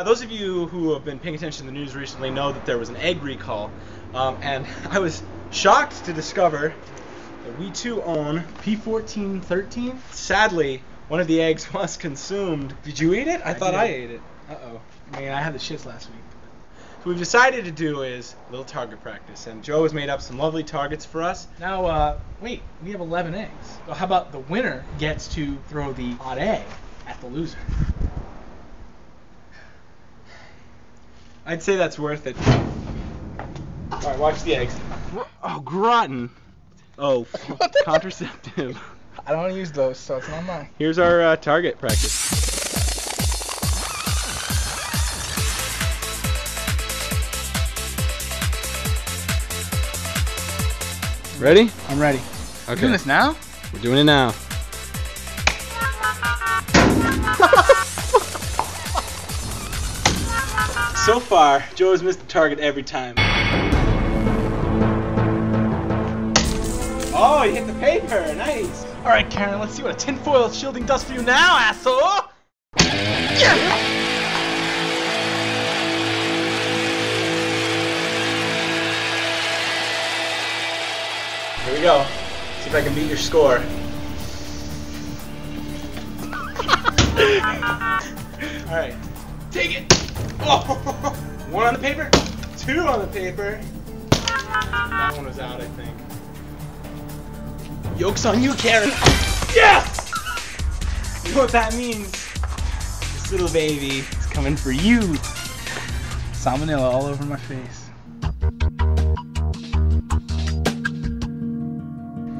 Uh, those of you who have been paying attention to the news recently know that there was an egg recall, um, and I was shocked to discover that we too own P1413? Sadly, one of the eggs was consumed. Did you eat it? I, I thought did. I ate it. Uh oh. I mean, I had the shits last week. So what we've decided to do is a little target practice, and Joe has made up some lovely targets for us. Now, uh, wait, we have 11 eggs. So how about the winner gets to throw the odd egg at the loser? I'd say that's worth it. All right, watch the eggs. Oh, gratin. Oh, contraceptive. I don't use those, so it's not mine. Here's our uh, target practice. Ready? I'm ready. Okay. Doing this now? We're doing it now. So far, Joe has missed the target every time. Oh, he hit the paper. Nice. All right, Caron, let's see what a tinfoil shielding does for you now, asshole. Yeah. Here we go. See if I can beat your score. All right, take it. Oh, one on the paper, two on the paper. That one was out, I think. Yoke's on you, Caron. Yes! You know what that means? This little baby is coming for you. Salmonella all over my face.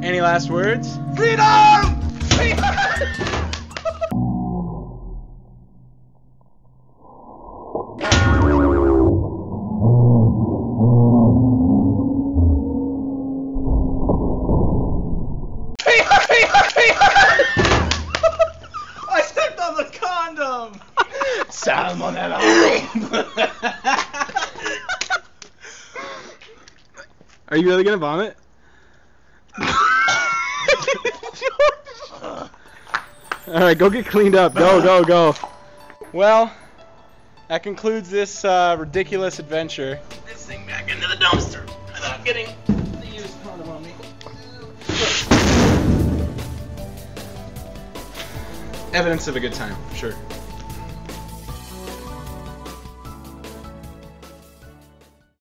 Any last words? Freedom! I stepped on the condom. Salmonella. Are you really gonna vomit? All right, go get cleaned up. Go, go, go. Well, that concludes this uh, ridiculous adventure. This thing back into the dumpster without getting the used condom on me. Evidence of a good time, sure.